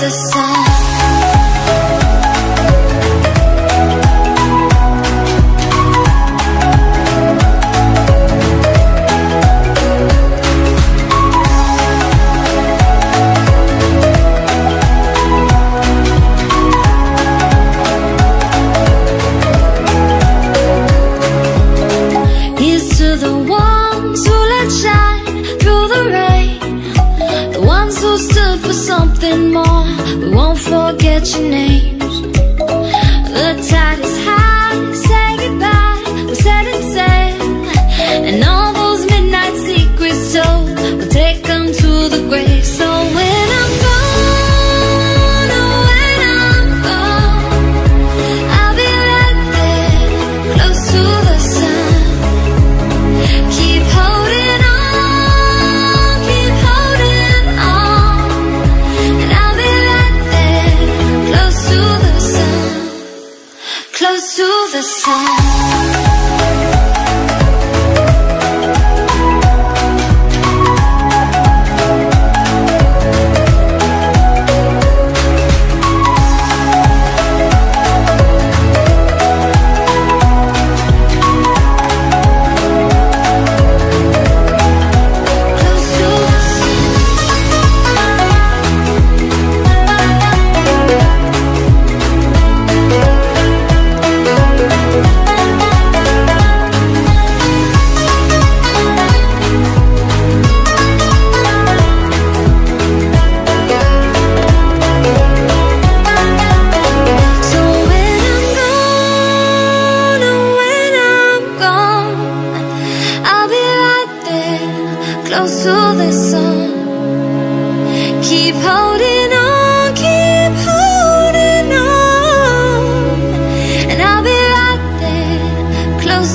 the sun.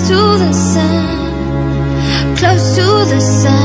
close to the sun, close to the sun.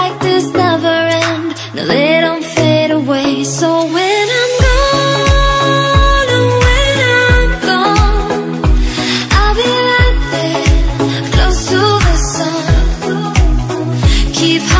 keep